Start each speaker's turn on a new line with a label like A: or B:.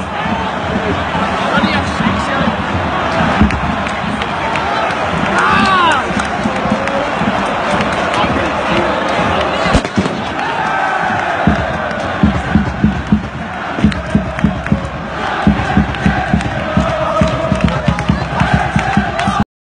A: Bye.